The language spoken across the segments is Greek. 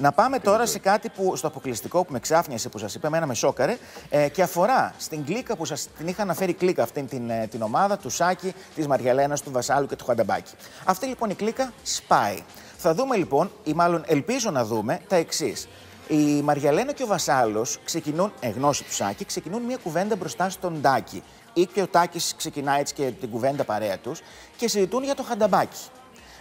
Να πάμε τώρα σε κάτι που στο αποκλειστικό που με ξάφνιασε, που σας είπα, εμένα με σόκαρε ε, και αφορά στην κλίκα που σας την είχα αναφέρει κλίκα αυτή την, ε, την ομάδα του Σάκη, της Μαριαλένας, του Βασάλου και του Χανταμπάκη. Αυτή λοιπόν η κλίκα σπάει. Θα δούμε λοιπόν, ή μάλλον ελπίζω να δούμε, τα εξής. Η Μαριαλένα και ο Βασάλος ξεκινούν, ε, γνώση του Σάκη, ξεκινούν μια κουβέντα μπροστά στον Τάκη. Ή και ο Τάκης ξεκινάει έτσι και την κουβέντα παρέα τους και συζητούν για το Χανταμπάκη.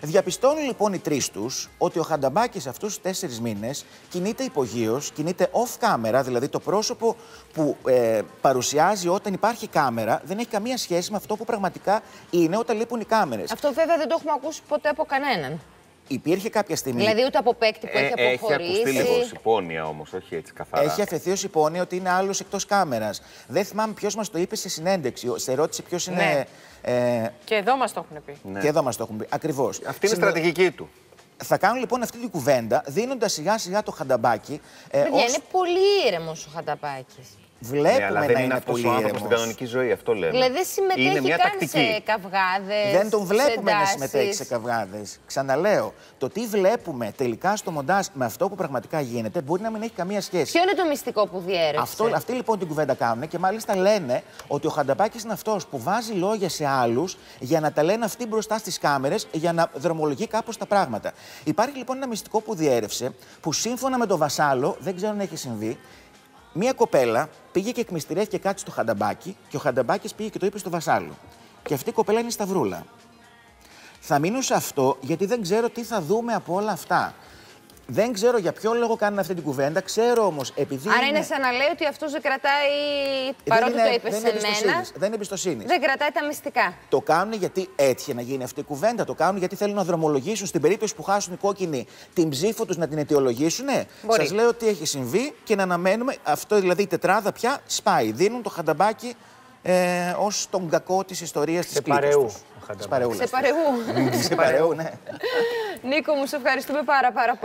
Διαπιστώνουν λοιπόν οι τρεις τους ότι ο Χανταμπάκη αυτούς τους τέσσερις μήνες κινείται υπογείως, κινείται off camera, δηλαδή το πρόσωπο που ε, παρουσιάζει όταν υπάρχει κάμερα δεν έχει καμία σχέση με αυτό που πραγματικά είναι όταν λείπουν οι κάμερες. Αυτό βέβαια δεν το έχουμε ακούσει ποτέ από κανέναν. Υπήρχε κάποια στιγμή. Δηλαδή ούτε από παίκτη που έχει αποχωρήσει. Έχει ακουστεί λίγο συμπόνια όμως, όχι έτσι καθαρά. Έχει αφαιθεί ω υπόνοια ότι είναι άλλος εκτός κάμερας. Δεν θυμάμαι ποιος μας το είπε σε συνέντευξη. Σε ρώτησε ποιος είναι. Ναι. Ε, Και εδώ μας το έχουν πει. Και εδώ μας το έχουν πει. Ακριβώς. Αυτή είναι η στρατηγική του. Θα κάνουν λοιπόν αυτή την κουβέντα, δίνοντας σιγά σιγά το χανταμπάκι. Ε, Παιδιά, ως- είναι πολύ ήρεμος ο Χαταπάκη. Βλέπουμε Ναι, αλλά να δεν είναι, είναι αυτός πολύ ο άνθρωπος ήρεμος. στην κανονική ζωή, αυτό λέμε. Δηλαδή δεν Είναι συμμετέχει μια καν τακτική. σε καυγάδες. Δεν τον βλέπουμε να συμμετέχει σε καυγάδες. Ξαναλέω, το τι βλέπουμε τελικά στο μοντάζ με αυτό που πραγματικά γίνεται μπορεί να μην έχει καμία σχέση. Ποιο είναι το μυστικό που διέρευσε; Αυτό, αυτοί λοιπόν την κουβέντα κάνουν και μάλιστα λένε ότι ο Χανταπάκης είναι αυτός που βάζει λόγια σε άλλους για να τα λένε αυτοί μπροστά στις κάμερες για να δρομολογεί κάπως τα πράγματα. Υπάρχει λοιπόν ένα μυστικό που διέρευσε που σύμφωνα με τον Βασάλο, δεν ξέρω αν έχει συμβεί, μία κοπέλα πήγε και εκμυστηρεύτηκε κάτι στο Χανταμπάκη και ο Χανταμπάκης πήγε και το είπε στο Βασάλο. Και αυτή η κοπέλα είναι η Σταυρούλα. Θα μείνω σε αυτό γιατί δεν ξέρω τι θα δούμε από όλα αυτά. Δεν ξέρω για ποιο λόγο κάνουν αυτή την κουβέντα. Ξέρω όμως επειδή. Άρα είναι σαν να λέει ότι αυτός δεν κρατάει. Παρότι δεν το είναι- είπε δεν σε είναι εμπιστοσύνης. μένα. Δεν είναι εμπιστοσύνης. Δεν κρατάει τα μυστικά. Το κάνουν γιατί έτυχε να γίνει αυτή η κουβέντα. Το κάνουν γιατί θέλουν να δρομολογήσουν στην περίπτωση που χάσουν οι κόκκινοι την ψήφο τους να την αιτιολογήσουν. Μπορεί. Σας λέω τι έχει συμβεί και να αναμένουμε. Αυτό δηλαδή η τετράδα πια σπάει. Δίνουν το χανταμπάκι ε, ως τον κακό της ιστορίας της Σε παρεού, ο Τη Χανταμπάκης. παρεού. Σε παρεού. Σε παρεού, ναι. Νίκο, μου σε ευχαριστούμε πάρα, πάρα πολύ.